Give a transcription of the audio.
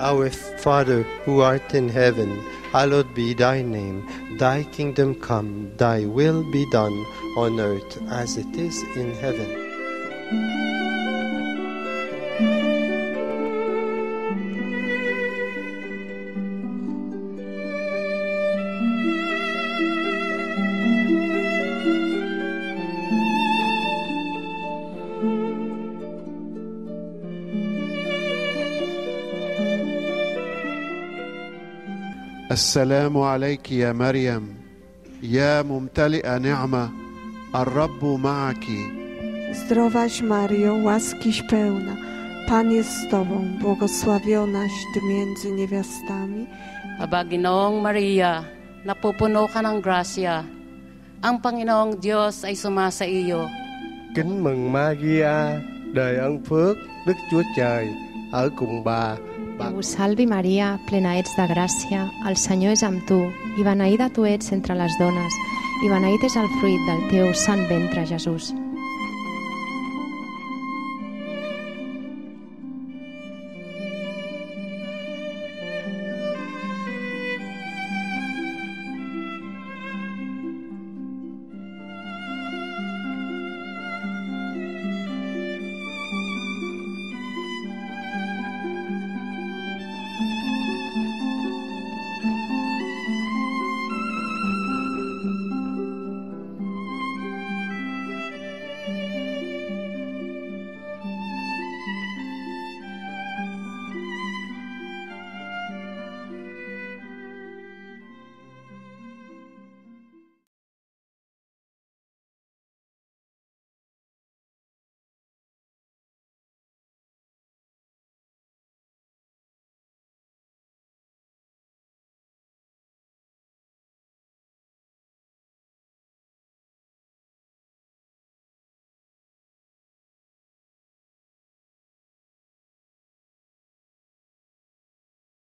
Our Father, who art in heaven, hallowed be thy name. Thy kingdom come, thy will be done on earth as it is in heaven. السلام عليك يا مريم يا ممتلئه نعمه الرب معك Zdrowaś Mario, łaskiś pełna, Pan jest z Tobą, błogosławionaś Ty między niewiastami Aba, Ginoong Maria, napupuno ka ng grasya. Ang Panginoong Diyos ay sumasa iyo. Kính mừng Maria, đời ân phước, Đức Chúa Trời ở cùng bà. Déu salvi Maria, plena ets de gràcia, el Senyor és amb tu, i beneïda tu ets entre les dones, i beneït és el fruit del teu sant ventre, Jesús.